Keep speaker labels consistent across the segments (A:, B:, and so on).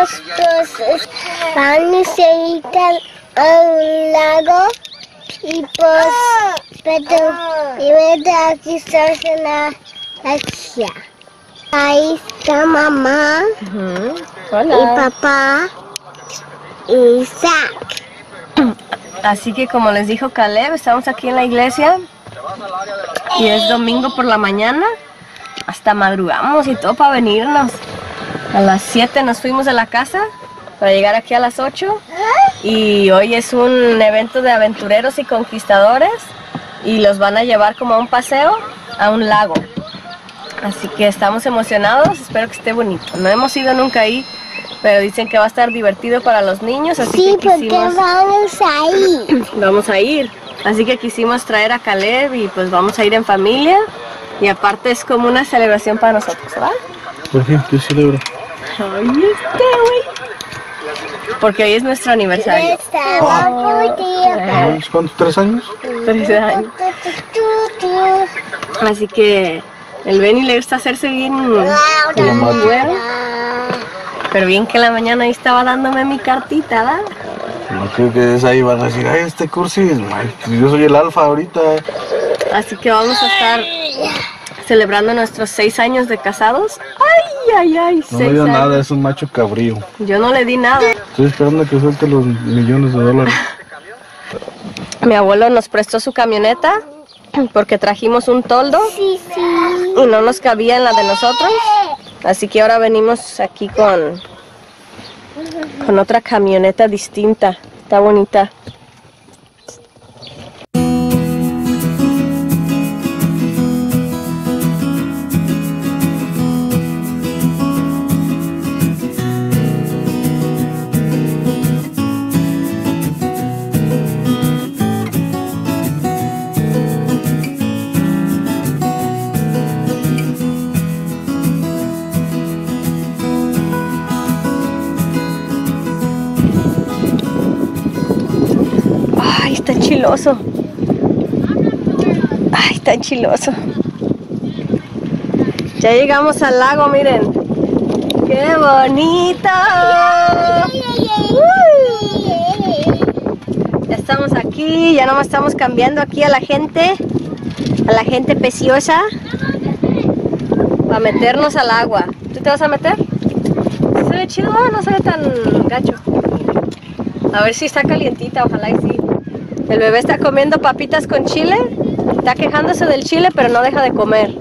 A: vamos pues vamos a ir a un lago y pues pero y de aquí estamos en la taxia. Ahí está mamá y
B: Hola.
A: papá y Isaac.
B: Así que como les dijo Caleb, estamos aquí en la iglesia y es domingo por la mañana. Hasta madrugamos y todo para venirnos. A las 7 nos fuimos de la casa para llegar aquí a las 8. Y hoy es un evento de aventureros y conquistadores y los van a llevar como a un paseo a un lago. Así que estamos emocionados, espero que esté bonito. No hemos ido nunca ahí, pero dicen que va a estar divertido para los niños, así
A: Sí,
B: que
A: porque
B: quisimos...
A: vamos a ir.
B: Vamos a ir. Así que quisimos traer a Caleb y pues vamos a ir en familia. Y aparte es como una celebración para nosotros, ¿verdad?
C: ¿Por qué? ¿Qué celebra?
B: Güey. Porque hoy es nuestro aniversario.
A: Día.
C: ¿Cuántos? ¿Tres años?
B: Tres años. Así que el Benny le gusta hacerse bien güero. Pero bien que en la mañana ahí estaba dándome mi cartita, ¿verdad?
C: No creo que es ahí van a decir, ay, este cursi, es mal. yo soy el alfa ahorita.
B: Así que vamos a estar celebrando nuestros seis años de casados. Ay, ay, ay,
C: No me dio
B: años.
C: nada, es un macho cabrío.
B: Yo no le di nada.
C: Estoy esperando a que suelte los millones de dólares.
B: Mi abuelo nos prestó su camioneta porque trajimos un toldo
A: Sí, sí.
B: y no nos cabía en la de nosotros. Así que ahora venimos aquí con, con otra camioneta distinta. Está bonita. Está chiloso. Ay, está chiloso. Ya llegamos al lago, miren. ¡Qué bonito! Ya estamos aquí, ya nomás estamos cambiando aquí a la gente, a la gente preciosa, para meternos al agua. ¿Tú te vas a meter? ¿Sí ¿Se ve chido? No se ve tan gacho. A ver si está calientita, ojalá y sí. El bebé está comiendo papitas con chile, está quejándose del chile, pero no deja de comer.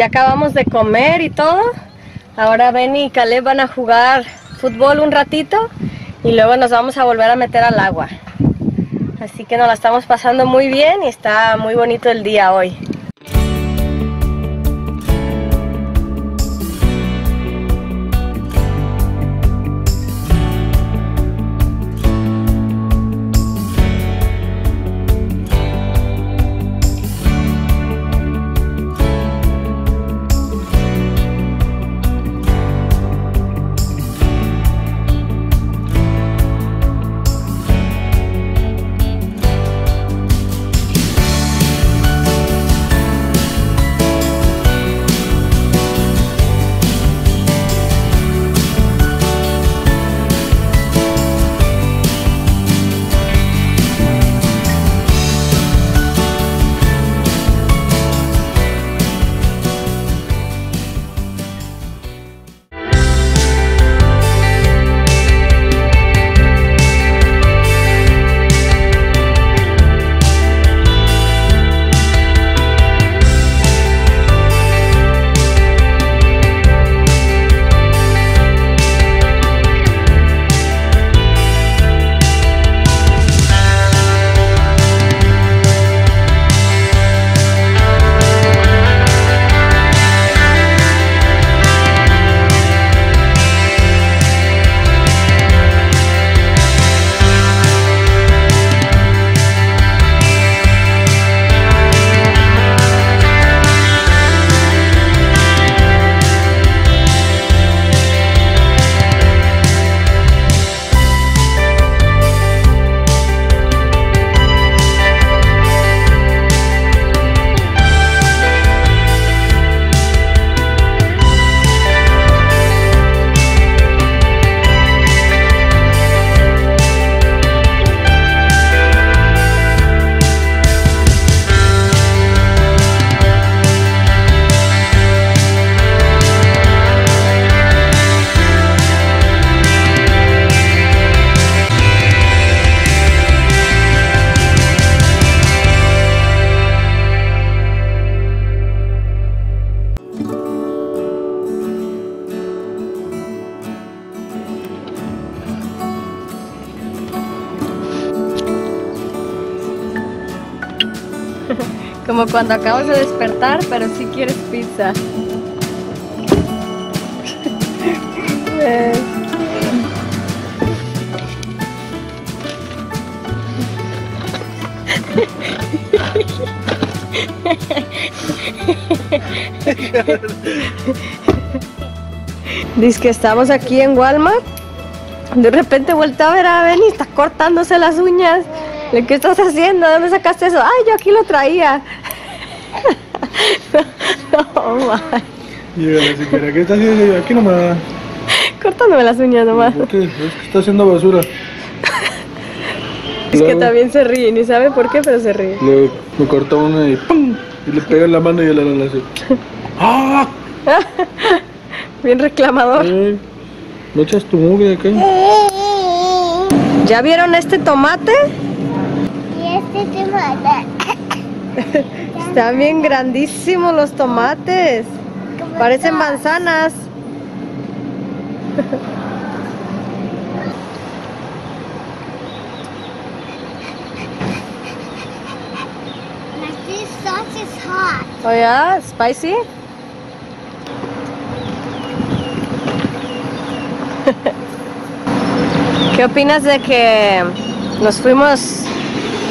B: Ya acabamos de comer y todo. Ahora Benny y Caleb van a jugar fútbol un ratito y luego nos vamos a volver a meter al agua. Así que nos la estamos pasando muy bien y está muy bonito el día hoy. Como cuando acabas de despertar, pero si quieres pizza. Dice que estamos aquí en Walmart. De repente vuelta a ver a Benny, está cortándose las uñas. ¿De ¿Qué estás haciendo? ¿De ¿Dónde sacaste eso? Ay, yo aquí lo traía. No, ma.
C: Llega la señora, ¿qué está haciendo? Yo, Aquí nomás.
B: Cortándome las uñas nomás.
C: ¿Por qué? Es que está haciendo basura.
B: Es que también se ríe, ni sabe por qué, pero se ríe.
C: Le, me corta una y ¡pum! Y le pega en la mano y el ala le hace. ¡Ah!
B: Bien reclamador.
C: ¿No echas tu mugre acá?
B: ¿Ya vieron este tomate?
A: Y este se mata.
B: Están bien grandísimos los tomates. Parecen manzanas. Oh ya, spicy. ¿Qué opinas de que nos fuimos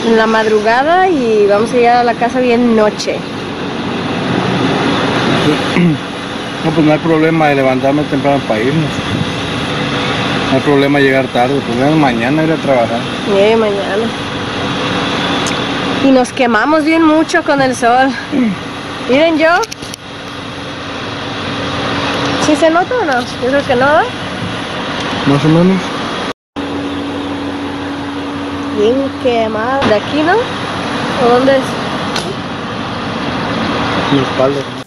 B: en la madrugada y vamos a llegar a la casa bien noche?
C: No, pues no hay problema de levantarme temprano para irnos. No hay problema llegar tarde, el problema es mañana ir a trabajar.
B: Y mañana. Y nos quemamos bien mucho con el sol. Miren yo. ¿Sí se nota o no? Yo creo que no. ¿verdad?
C: Más o menos.
B: Bien. ¿De aquí no? ¿O dónde es?
C: Mi espalda.